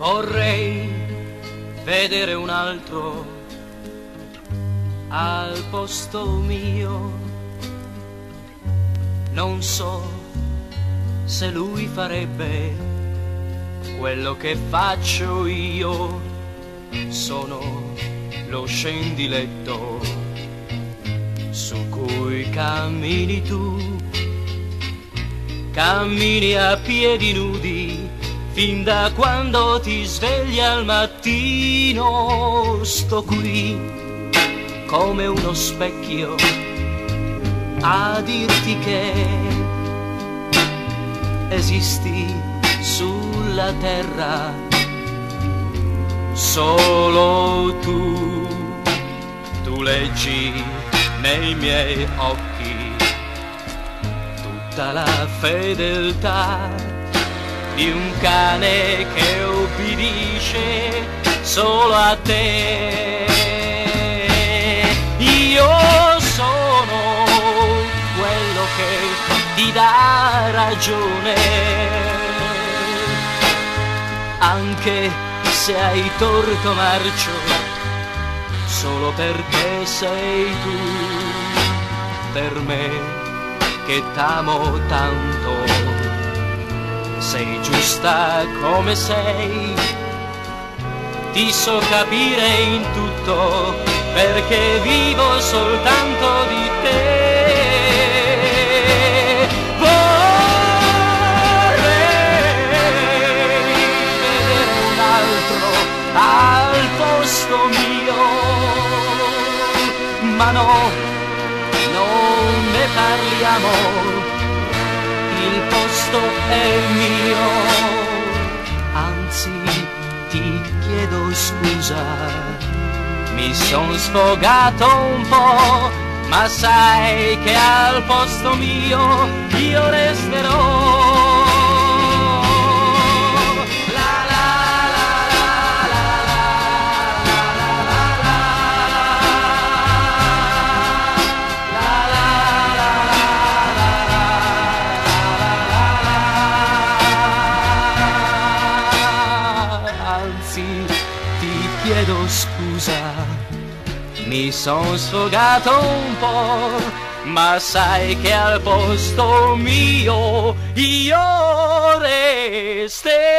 Vorrei vedere un altro al posto mio. Non so se lui farebbe quello che faccio io. Sono lo scendiletto su cui cammini tu. Cammini a piedi nudi fin da quando ti svegli al mattino. Sto qui come uno specchio a dirti che esisti sulla terra solo tu, tu leggi nei miei occhi tutta la fedeltà di un cane che obbedisce solo a te. Io sono quello che ti dà ragione, anche se hai torto marcio, solo perché sei tu per me che t'amo tanto. Sei giusta come sei, ti so capire in tutto perché vivo soltanto di te. Al posto mio, ma no, non ne parliamo, il posto è mio, anzi ti chiedo scusa, mi son sfogato un po', ma sai che al posto mio io resterò. Anzi, ti chiedo scusa, mi son sfogato un po', ma sai che al posto mio io resterò.